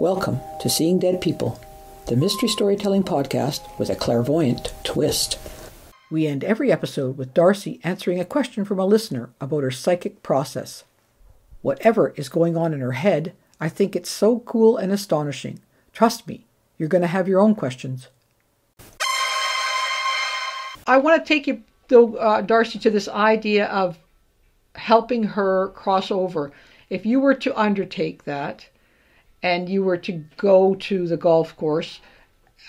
Welcome to Seeing Dead People, the mystery storytelling podcast with a clairvoyant twist. We end every episode with D'Arcy answering a question from a listener about her psychic process. Whatever is going on in her head, I think it's so cool and astonishing. Trust me, you're going to have your own questions. I want to take you, though, uh, D'Arcy, to this idea of helping her cross over. If you were to undertake that and you were to go to the golf course,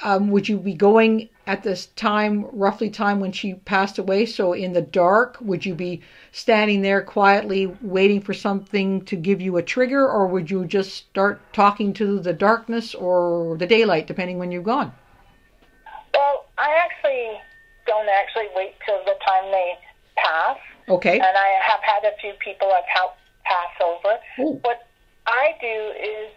um, would you be going at this time, roughly time when she passed away? So in the dark, would you be standing there quietly waiting for something to give you a trigger, or would you just start talking to the darkness or the daylight, depending when you've gone? Well, I actually don't actually wait till the time they pass. Okay. And I have had a few people I've helped pass over. Ooh. What I do is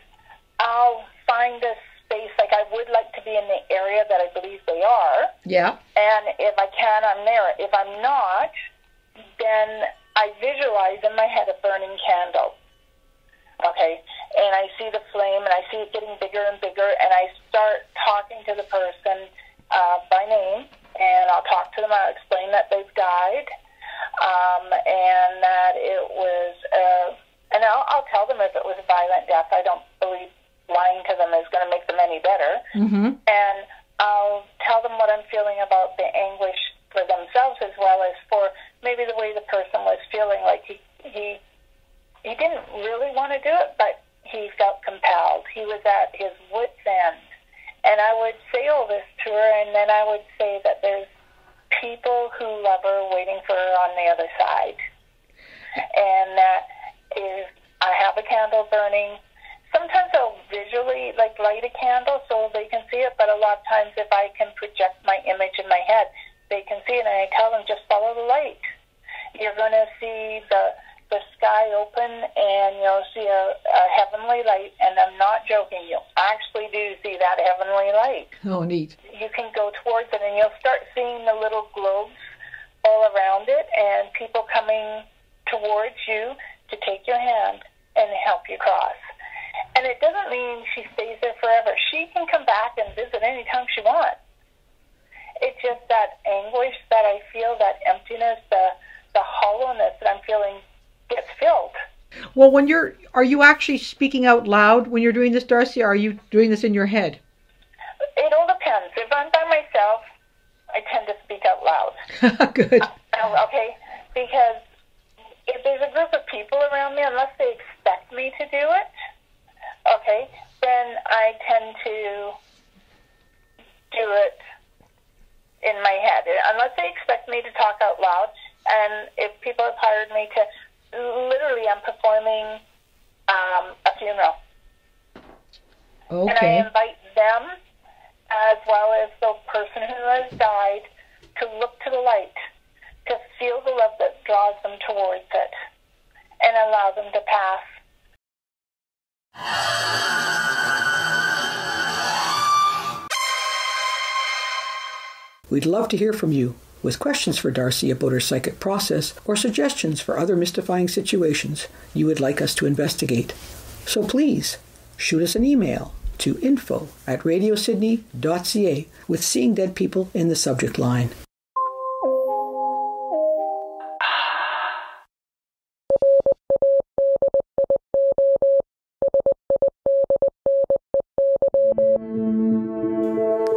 I'll find a space, like I would like to be in the area that I believe they are. Yeah. And if I can, I'm there. If I'm not, then I visualize in my head a burning candle. Okay. And I see the flame and I see it getting bigger and bigger and I start Mm-hmm. And I'll tell them what I'm feeling about the anguish for themselves as well as for maybe the way the person was feeling. Like he, he, he didn't really want to do it, but he felt compelled. He was at his wits' end. And I would say all this to her, and then I would say that there's people who love her waiting for her on the other side. And that is, I have a candle burning. Sometimes I'll visually like light a candle so they can see it, but a lot of times if I can project my image in my head, they can see it, and I tell them just follow the light. You're going to see the the sky open, and you'll see a, a heavenly light. And I'm not joking; you actually do see that heavenly light Oh, neat. you can go towards it and you'll start seeing the little globes all around it and people coming towards you to take your hand and help you cross. And it doesn't mean she stays there forever. She can come back and visit anytime she wants. It's just that anguish that I feel, that emptiness, the the hollowness that I'm feeling gets filled. Well, when you're, are you actually speaking out loud when you're doing this, D'Arcy? Or are you doing this in your head? It all depends. If I'm by myself, I tend to speak out loud. Good. Oh, okay, because if there's a group of people around me, unless they expect me to do it, okay, then I tend to do it in my head. Unless they expect me to talk out loud, and if people have hired me to, literally, I'm performing um, a funeral. Okay. And I invite them, as well as the person who has died, to look to the light, to feel the love that draws them towards it, and allow them to pass. We'd love to hear from you with questions for D'Arcy about her psychic process or suggestions for other mystifying situations you would like us to investigate. So please shoot us an email to info at radiosidney.ca with Seeing Dead People in the subject line.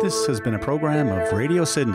This has been a program of Radio Sidney,